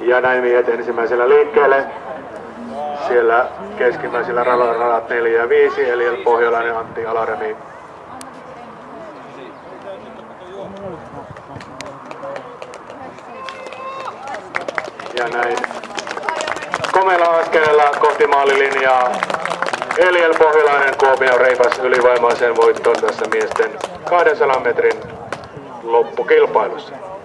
Ja näin miehet ensimmäisellä liikkeelle. Siellä keskimmäisillä radoilla radat 4 ja 5, eli Pohjolainen Antti Alaremi. Ja näin komealla askeleella kohti maalilinjaa. Eliel Pohjolainen Kuopio reipas ylivoimaisen voittoon tässä miesten 200 metrin loppukilpailussa.